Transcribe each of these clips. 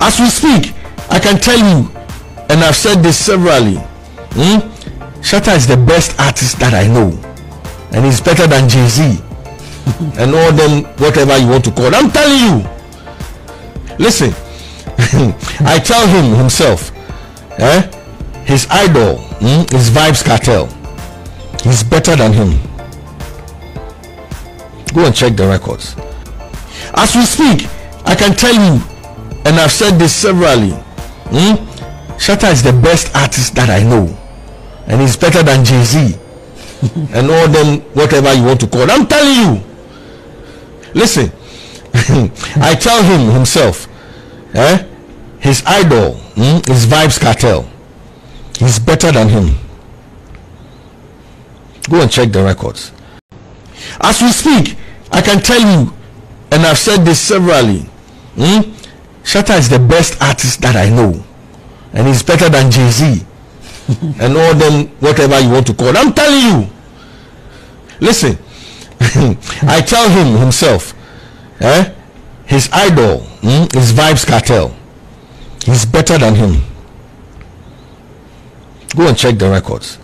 As we speak, I can tell you, and I've said this severally, hmm? Shatta is the best artist that I know. And he's better than Jay Z. and all them, whatever you want to call. I'm telling you. Listen, I tell him himself, eh? his idol hmm, Vybz Kartel. He's better than him. Go and check the records. As we speak, I can tell you, and I've said this severally, hmm? Shatta is the best artist that I know. And he's better than Jay Z. and all them, whatever you want to call. I'm telling you. Listen, I tell him himself, eh? his idol hmm, is Vybz Kartel. He's better than him. Go and check the records. As we speak, I can tell you, and I've said this severally, hmm? Shatta is the best artist that I know. And he's better than Jay Z. and all them, whatever you want to call. I'm telling you. Listen, I tell him himself, eh? his idol hmm, is Vybz Kartel. He's better than him. Go and check the records.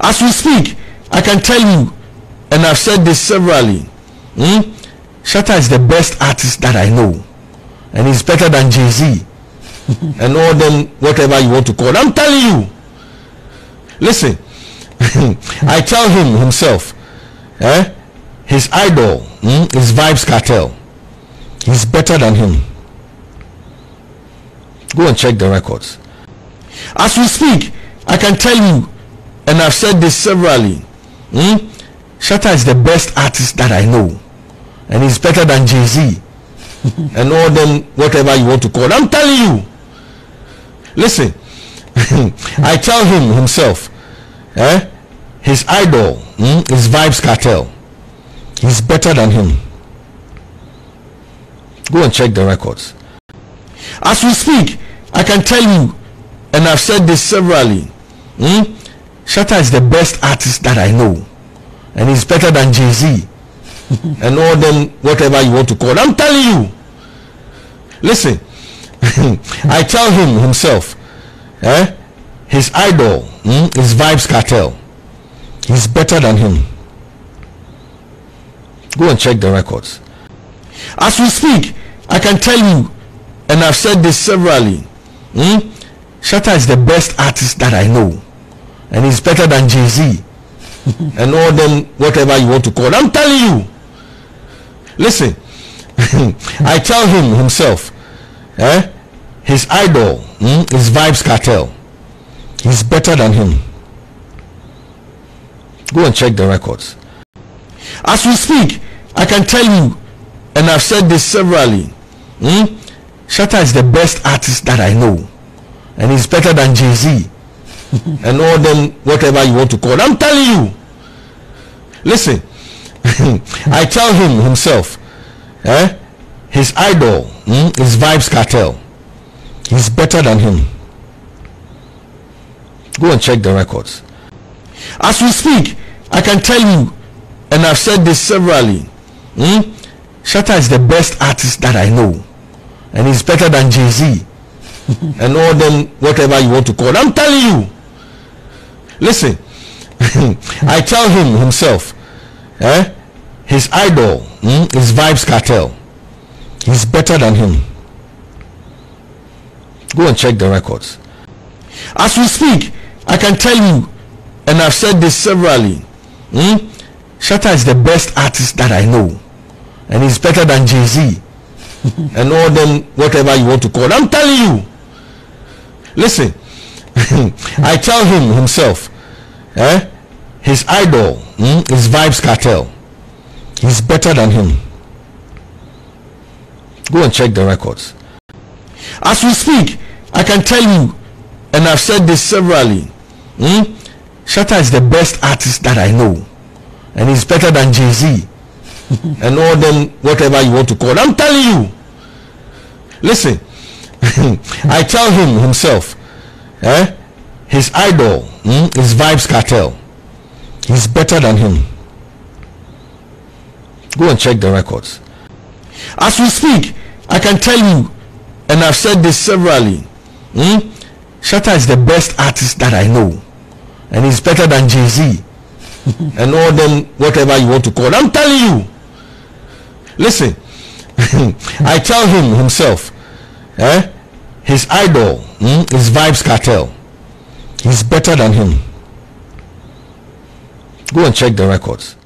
As we speak, I can tell you, and I've said this severally, hmm? Shatta is the best artist that I know. And he's better than Jay Z. and all them, whatever you want to call. I'm telling you. Listen, I tell him himself, eh? his idol hmm, is Vybz Kartel. He's better than him. Go and check the records. As we speak, I can tell you, and I've said this severally, hmm? Shatta is the best artist that I know. And he's better than Jay Z. and all them, whatever you want to call. I'm telling you. Listen, I tell him himself, eh? his idol is Vybz Kartel. He's better than him. Go and check the records. As we speak, I can tell you, and I've said this severally, hmm? Shatta is the best artist that I know. And he's better than Jay Z. and all them, whatever you want to call. I'm telling you. Listen, I tell him himself, eh? his idol hmm, is Vybz Kartel. He's better than him. Go and check the records. As we speak, I can tell you, and I've said this severally, hmm? Shatta is the best artist that I know. And he's better than Jay Z. and all them, whatever you want to call. I'm telling you. Listen, I tell him himself, eh? his idol is Vybz Kartel. He's better than him. Go and check the records. As we speak, I can tell you, and I've said this severally, hmm? Shatta is the best artist that I know. And he's better than Jay Z. and all them, whatever you want to call. I'm telling you. Listen, I tell him himself, eh? His idol hmm, is Vybz Kartel. He's better than him. Go and check the records. As we speak, I can tell you, and I've said this severally, hmm? Shatta is the best artist that I know. And he's better than Jay Z. and all them, whatever you want to call. I'm telling you. Listen, I tell him himself, eh? his idol hmm, is Vybz Kartel. He's better than him. Go and check the records. As we speak, I can tell you, and I've said this severally, hmm? Shatta is the best artist that I know. And he's better than Jay Z. and all them, whatever you want to call. I'm telling you. Listen, I tell him himself, eh? his idol hmm, Vybz Kartel. He's better than him. Go and check the records. As we speak, I can tell you, and I've said this severally, hmm? Shatta is the best artist that I know. And he's better than Jay Z. and all them, whatever you want to call. I'm telling you. Listen, I tell him himself, eh? his idol hmm, Vybz Kartel. He's better than him. Go and check the records. As we speak, I can tell you, and I've said this severally. Hmm? Shatta is the best artist that I know, and he's better than Jay Z and all them whatever you want to call. It. I'm telling you. Listen, I tell him himself, eh? His idol hmm, is Vybz Kartel. He's better than him. Go and check the records.